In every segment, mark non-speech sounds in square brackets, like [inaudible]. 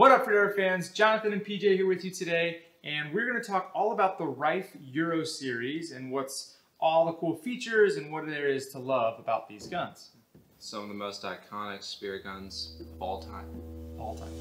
What up, Freeride fans? Jonathan and PJ here with you today, and we're going to talk all about the Riffe Euro series and what's all the cool features and what there is to love about these guns. Some of the most iconic spear guns of all time. All time.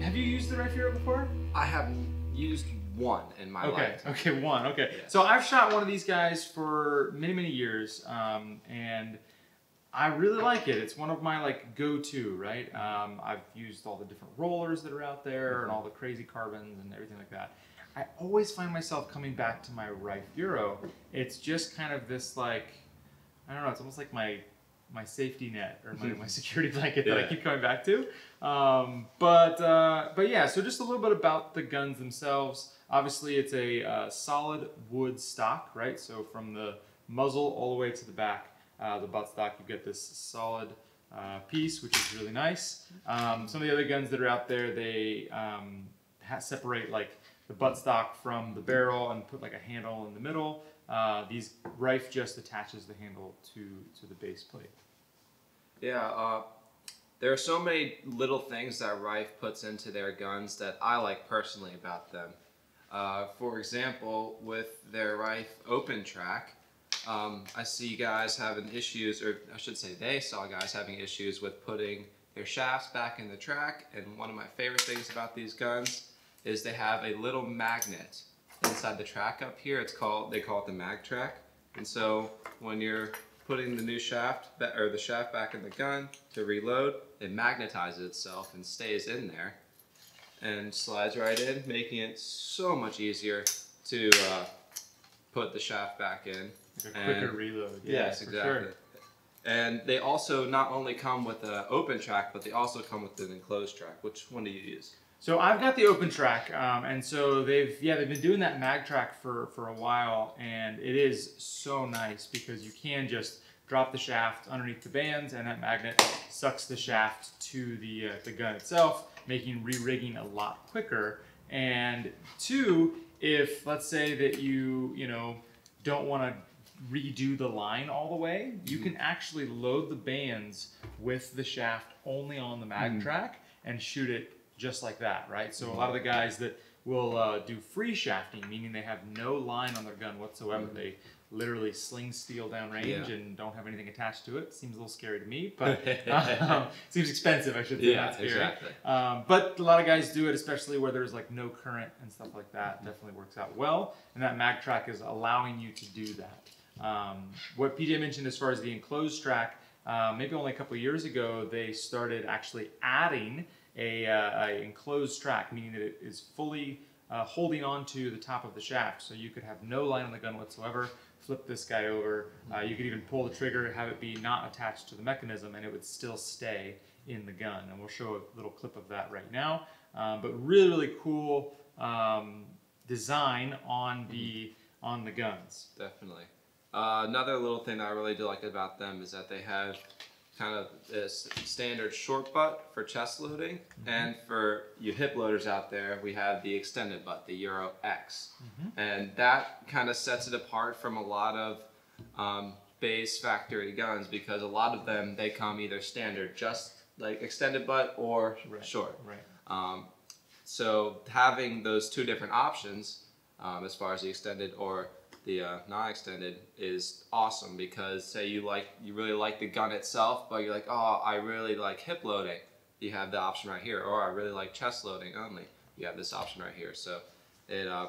Have you used the Riffe Euro before? I have used one in my Okay, life. okay, one. Okay. So I've shot one of these guys for many, many years, um, and I really like it. It's one of my like go-to, right? Um, I've used all the different rollers that are out there and all the crazy carbons and everything like that. I always find myself coming back to my Riffe Euro. It's just kind of this like, I don't know. It's almost like my my safety net or my, my [laughs] security blanket that I keep coming back to. Um, but uh, but yeah, so just a little bit about the guns themselves. Obviously, it's a uh, solid wood stock, right? So from the muzzle all the way to the back, uh, the butt stock, you get this solid uh, piece, which is really nice. Um, some of the other guns that are out there, they um, separate like the butt stock from the barrel and put like a handle in the middle. Uh, these Riffe just attaches the handle to to the base plate. Yeah, uh, there are so many little things that Riffe puts into their guns that I like personally about them. Uh, for example, with their Riffe open track, um, I see guys having issues, or I should say they saw guys having issues with putting their shafts back in the track. And one of my favorite things about these guns is they have a little magnet inside the track up here. It's called, they call it the mag track. And so when you're putting the new shaft or the shaft back in the gun to reload, it magnetizes itself and stays in there and slides right in, making it so much easier to uh, put the shaft back in. Like a quicker reload. Yeah, yes, exactly. Sure. And they also not only come with an open track, but they also come with an enclosed track. Which one do you use? So I've got the open track, um, and so they've yeah they've been doing that mag track for for a while, and it is so nice because you can just drop the shaft underneath the bands, and that magnet sucks the shaft to the uh, the gun itself, making re-rigging a lot quicker. And two, if let's say that you you know don't want to redo the line all the way, you can actually load the bands with the shaft only on the mag track and shoot it just like that, right? So a lot of the guys that will uh, do free shafting, meaning they have no line on their gun whatsoever, they literally sling steel down range Yeah. and don't have anything attached to it. Seems a little scary to me, [laughs] but um, seems expensive, I should say. Yeah, exactly. Um, but a lot of guys do it, especially where there's like no current and stuff like that. Definitely works out well, and that mag track is allowing you to do that. Um, what PJ mentioned as far as the enclosed track, uh, maybe only a couple years ago, they started actually adding a, uh, a enclosed track, meaning that it is fully uh, holding onto the top of the shaft. So you could have no line on the gun whatsoever. Flip this guy over. Uh, you could even pull the trigger, have it be not attached to the mechanism, and it would still stay in the gun. And we'll show a little clip of that right now. Um, but really, really cool um, design on the on the guns. Definitely. Uh, another little thing that I really do like about them is that they have kind of this standard short butt for chest loading, and for you hip loaders out there, we have the extended butt, the Euro X, and that kind of sets it apart from a lot of um, base factory guns because a lot of them they come either standard, just like extended butt or Right. short. Right. Um, so having those two different options, um, as far as the extended or the uh, non-extended, is awesome because say you like you really like the gun itself, but you're like, oh, I really like hip loading. You have the option right here, or I really like chest loading only. You have this option right here. So it uh,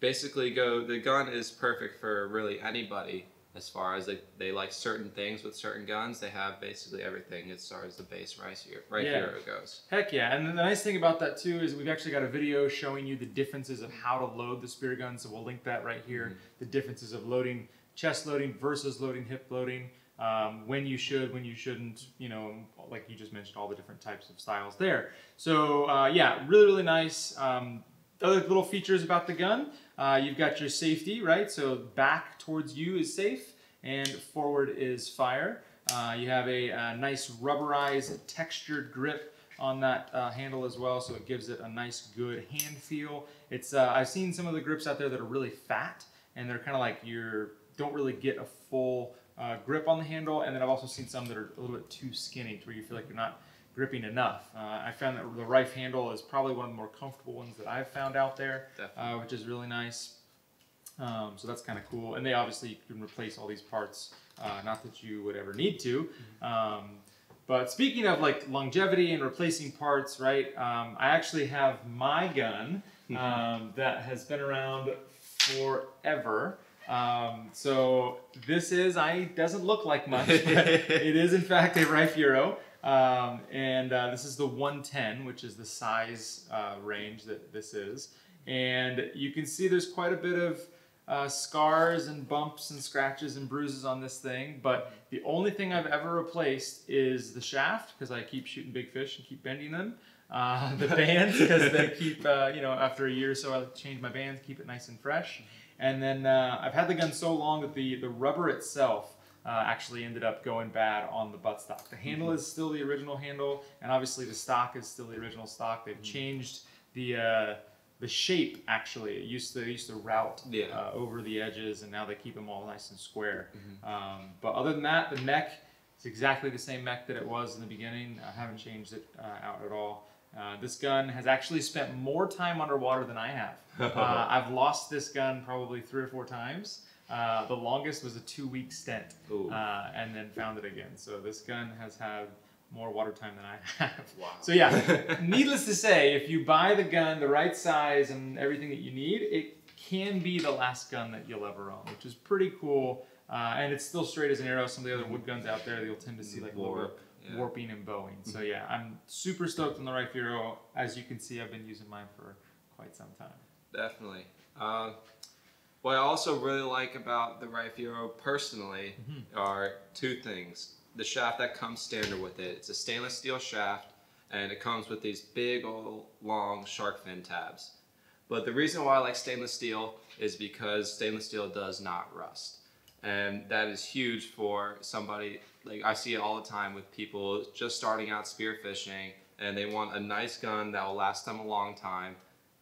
basically go. The gun is perfect for really anybody as far as they, they like certain things with certain guns. They have basically everything as far as the base right here, right Yeah. here it goes. Heck yeah! And then the nice thing about that too is we've actually got a video showing you the differences of how to load the spear gun. So we'll link that right here. The differences of loading chest loading versus loading hip loading. Um, when you should, when you shouldn't. You know, like you just mentioned, all the different types of styles there. So uh, yeah, really really nice. Um, other little features about the gun. Uh, you've got your safety, right? So back towards you is safe, and forward is fire. Uh, you have a, uh nice rubberized textured grip on that uh, handle as well, so it gives it a nice, good hand feel. It's uh, I've seen some of the grips out there that are really fat, and they're kind of like you don't really get a full uh, grip on the handle, and then I've also seen some that are a little bit too skinny, to where you feel like you're not gripping enough. Uh, I found that the Riffe handle is probably one of the more comfortable ones that I've found out there, uh, which is really nice. Um, so that's kind of cool. And they obviously can replace all these parts. Uh, not that you would ever need to. Um, but speaking of like longevity and replacing parts, right? Um, I actually have my gun um, that has been around forever. Um, so this is, I doesn't look like much, but [laughs] it is in fact a Riffe Euro. Um, and uh, this is the 110, which is the size uh, range that this is. And you can see there's quite a bit of uh, scars and bumps and scratches and bruises on this thing, but the only thing I've ever replaced is the shaft because I keep shooting big fish and keep bending them. Uh, the [laughs] bands because they keep, uh, you know, after a year or so I change my bands, keep it nice and fresh. And then uh, I've had the gun so long that the, the rubber itself uh, actually ended up going bad on the buttstock. The handle is still the original handle, and obviously the stock is still the original stock. They've changed the uh, the shape actually. It used to used to route Yeah. uh, over the edges, and now they keep them all nice and square. Um, but other than that, the neck is exactly the same neck that it was in the beginning. I haven't changed it uh, out at all. Uh, this gun has actually spent more time underwater than I have. [laughs] Uh, I've lost this gun probably three or four times. Uh, the longest was a two-week stint, uh, and then found it again. So this gun has had more water time than I have. Wow. [laughs] So yeah, [laughs] needless to say, if you buy the gun the right size and everything that you need, it can be the last gun that you'll ever own, which is pretty cool. Uh, and it's still straight as an arrow. Some of the other wood guns out there, you'll tend to see like Warp, yeah. warping and bowing. So yeah, I'm super stoked on the Riffe As you can see, I've been using mine for quite some time. Definitely. Uh, what I also really like about the Riffe Euro personally Mm-hmm. are two things. The shaft that comes standard with it. It's a stainless steel shaft and it comes with these big old long shark fin tabs. But the reason why I like stainless steel is because stainless steel does not rust. And that is huge for somebody, like I see it all the time with people just starting out spearfishing and they want a nice gun that will last them a long time.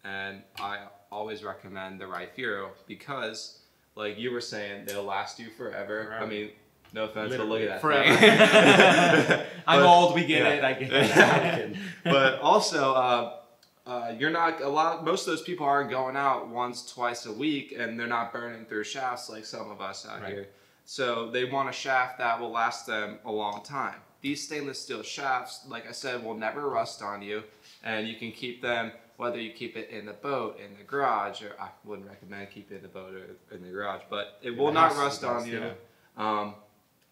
And I always recommend the Riffe Euro because, like you were saying, they'll last you forever. I mean, no offense, but look at that Forever. [laughs] I'm But- old. We get yeah. it. I get [laughs] it. but also, uh, uh, you're not a lot. Most of those people aren't going out once, twice a week, and they're not burning through shafts like some of us out Right. here. So they want a shaft that will last them a long time. These stainless steel shafts, like I said, will never rust on you, and you can keep them whether you keep it in the boat, in the garage, or I wouldn't recommend keeping it in the boat or in the garage, but it will not rust on you. yeah. Um,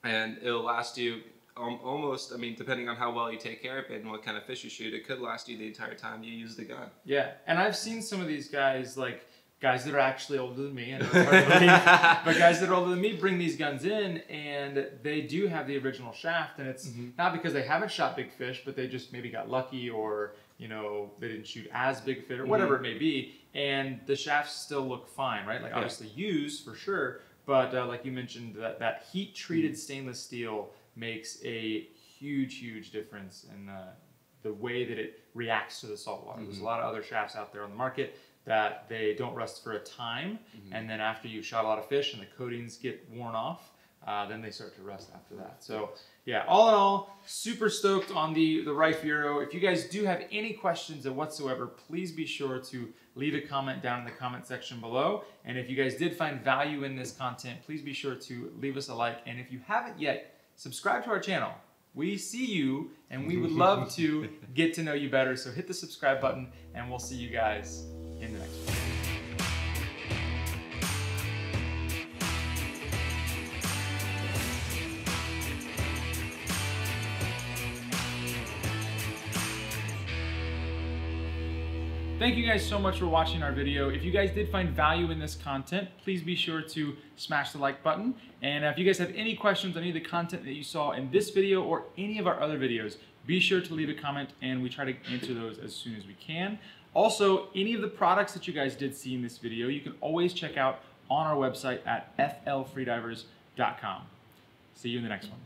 and it'll last you um, almost, I mean, depending on how well you take care of it and what kind of fish you shoot, it could last you the entire time you use the gun. Yeah, and I've seen some of these guys, like guys that are actually older than me, I know it's hard to believe, [laughs] but guys that are older than me bring these guns in, and they do have the original shaft, and it's Mhm. not because they haven't shot big fish, but they just maybe got lucky, or you know they didn't shoot as big fit or whatever it may be, and the shafts still look fine, right? Like Yeah. obviously used for sure, but uh, like you mentioned, that that heat treated stainless steel makes a huge, huge difference in uh, the way that it reacts to the salt water. There's a lot of other shafts out there on the market that they don't rust for a time, and then after you've shot a lot of fish and the coatings get worn off, uh, then they start to rust after that. So yeah, all in all, super stoked on the the Riffe Euro. If you guys do have any questions of whatsoever, please be sure to leave a comment down in the comment section below. And if you guys did find value in this content, please be sure to leave us a like. And if you haven't yet, subscribe to our channel. We see you and we would love to [laughs] get to know you better. So hit the subscribe button and we'll see you guys in the next one. Thank you guys so much for watching our video. If you guys did find value in this content, please be sure to smash the like button. And if you guys have any questions on any of the content that you saw in this video or any of our other videos, be sure to leave a comment and we try to answer those as soon as we can. Also, any of the products that you guys did see in this video, you can always check out on our website at flfreedivers.com. See you in the next one.